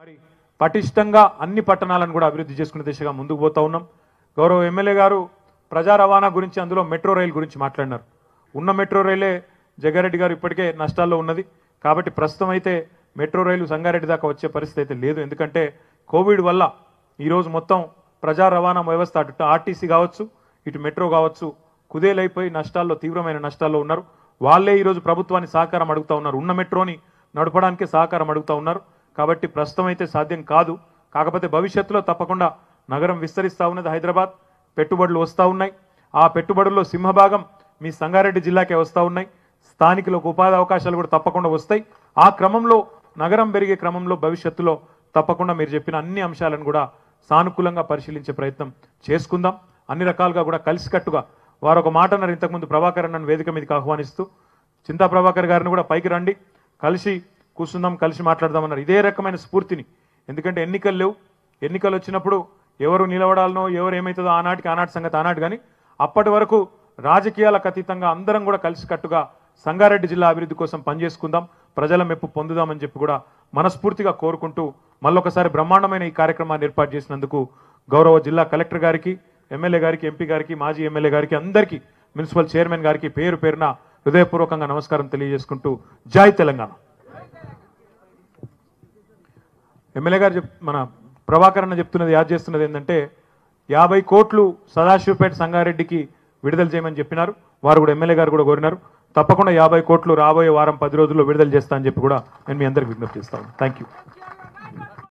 మరి పటిష్టంగా అన్ని పట్టణాలను కూడా అభివృద్ధి చేసుకునే దిశగా ముందుకు పోతా ఉన్నాం. గౌరవ ఎమ్మెల్యే గారు ప్రజా రవాణా గురించి అందులో మెట్రో రైలు గురించి మాట్లాడినారు. ఉన్న మెట్రో రైలే జగ్గారెడ్డి గారు ఇప్పటికే నష్టాల్లో ఉన్నది. కాబట్టి ప్రస్తుతం అయితే మెట్రో రైలు సంగారెడ్డి దాకా వచ్చే పరిస్థితి అయితే లేదు. ఎందుకంటే కోవిడ్ వల్ల ఈరోజు మొత్తం ప్రజా రవాణా వ్యవస్థ అటు ఆర్టీసీ కావచ్చు ఇటు మెట్రో కావచ్చు కుదేలైపోయి నష్టాల్లో తీవ్రమైన నష్టాల్లో ఉన్నారు. వాళ్ళే ఈరోజు ప్రభుత్వాన్ని సహకారం అడుగుతా ఉన్నారు. ఉన్న మెట్రోని నడపడానికే సహకారం అడుగుతా ఉన్నారు. కాబట్టి ప్రస్తుతం అయితే సాధ్యం కాదు. కాకపోతే భవిష్యత్తులో తప్పకుండా నగరం విస్తరిస్తూ ఉన్నది హైదరాబాద్. పెట్టుబడులు వస్తూ ఉన్నాయి. ఆ పెట్టుబడుల్లో సింహభాగం మీ సంగారెడ్డి జిల్లాకే వస్తూ ఉన్నాయి. స్థానికులకు ఉపాధి అవకాశాలు కూడా తప్పకుండా వస్తాయి. ఆ క్రమంలో నగరం పెరిగే క్రమంలో భవిష్యత్తులో తప్పకుండా మీరు చెప్పిన అన్ని అంశాలను కూడా సానుకూలంగా పరిశీలించే ప్రయత్నం చేసుకుందాం. అన్ని రకాలుగా కూడా కలిసికట్టుగా వారు ఒక మాట అన్నారు ఇంతకుముందు ప్రభాకర్ అన్నను వేదిక మీదకి ఆహ్వానిస్తూ. చింతా ప్రభాకర్ గారిని కూడా పైకి రండి. కలిసి కూర్చుందాం కలిసి మాట్లాడదామన్నారు. ఇదే రకమైన స్ఫూర్తిని. ఎందుకంటే ఎన్నికలు లేవు. ఎన్నికలు వచ్చినప్పుడు ఎవరు నిలబడాలనో ఎవరు ఏమవుతుందో ఆనాటికి ఆనాటి సంగతి ఆనాటి కానీ అప్పటి వరకు రాజకీయాలకు అతీతంగా అందరం కూడా కలిసికట్టుగా సంగారెడ్డి జిల్లా అభివృద్ధి కోసం పనిచేసుకుందాం ప్రజల మెప్పు పొందుదామని చెప్పి కూడా మనస్ఫూర్తిగా కోరుకుంటూ మళ్ళొకసారి బ్రహ్మాండమైన ఈ కార్యక్రమాన్ని ఏర్పాటు చేసినందుకు గౌరవ జిల్లా కలెక్టర్ గారికి ఎమ్మెల్యే గారికి ఎంపీ గారికి మాజీ ఎమ్మెల్యే గారికి అందరికీ మున్సిపల్ చైర్మన్ గారికి పేరు పేరున హృదయపూర్వకంగా నమస్కారం తెలియజేసుకుంటూ జై తెలంగాణ. ఎమ్మెల్యే గారు చెప్ మన ప్రభాకర్ అన్న చెప్తున్నది యాద్ చేస్తున్నది ఏంటంటే యాభై కోట్లు సదాశివపేట సంగారెడ్డికి విడుదల చేయమని చెప్పినారు. వారు కూడా ఎమ్మెల్యే గారు కూడా కోరినారు. తప్పకుండా యాభై కోట్లు రాబోయే వారం పది రోజుల్లో విడుదల చేస్తా అని చెప్పి కూడా నేను మీ అందరికి విజ్ఞప్తి చేస్తాను థ్యాంక్ యూ